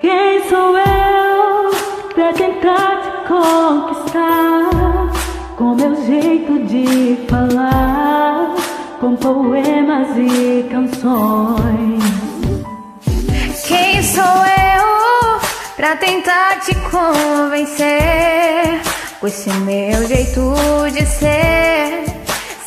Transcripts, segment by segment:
Quem sou eu pra tentar te conquistar? Com meu jeito de falar, com poemas e canções. Quem sou eu pra tentar te convencer? Com esse meu jeito de ser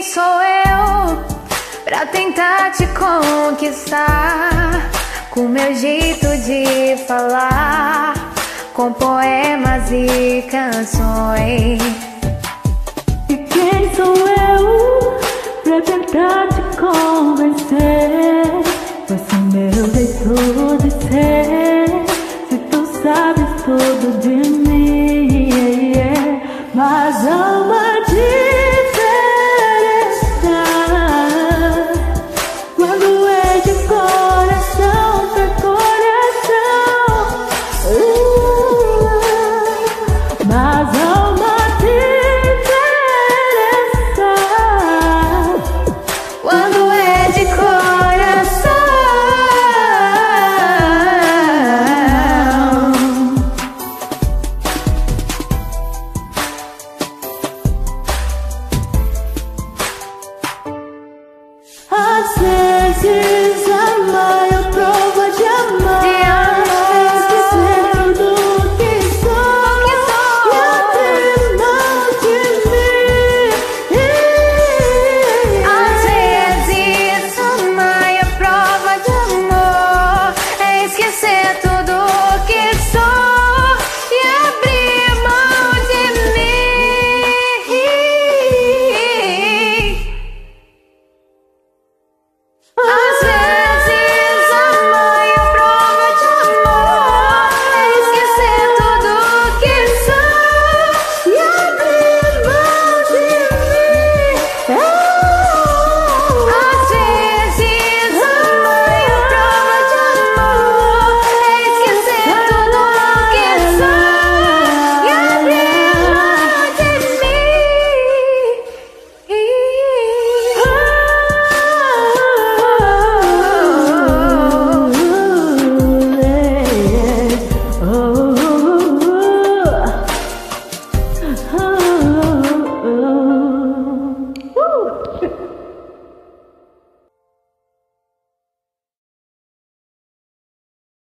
Quem sou eu pra tentar te conquistar? Com meu jeito de falar, com poemas e canções. sẽ